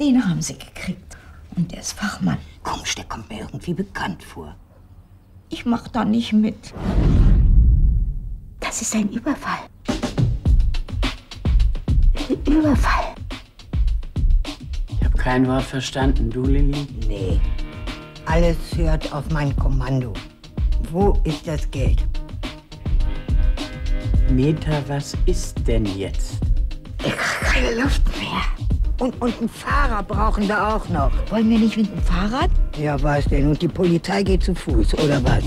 Den haben sie gekriegt. Und der ist Fachmann. Komisch, der kommt mir irgendwie bekannt vor. Ich mach da nicht mit. Das ist ein Überfall. Überfall. Ich habe kein Wort verstanden. Du, Lilly? Nee. Alles hört auf mein Kommando. Wo ist das Geld? Meta, was ist denn jetzt? Ich krieg keine Luft mehr. Und, und einen Fahrer brauchen wir auch noch. Wollen wir nicht mit dem Fahrrad? Ja, was denn? Und die Polizei geht zu Fuß, oder was?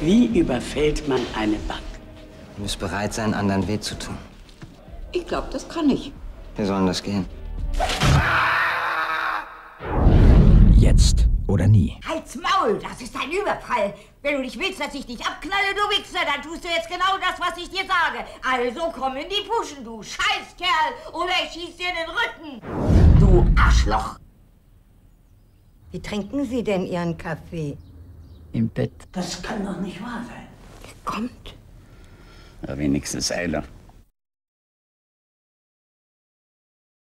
Wie überfällt man eine Bank? Du musst bereit sein, anderen weh zu tun. Ich glaube, das kann ich. Wie soll denn das gehen? Jetzt oder nie. Halt's Maul, das ist ein Überfall. Wenn du nicht willst, dass ich dich abknalle, du Wichser, dann tust du jetzt genau das, was ich dir sage. Also komm in die Puschen, du Scheißkerl, oder ich schieß dir in den Rücken. Du Arschloch. Wie trinken Sie denn Ihren Kaffee? Im Bett. Das kann doch nicht wahr sein. Kommt. Ja, wenigstens einer.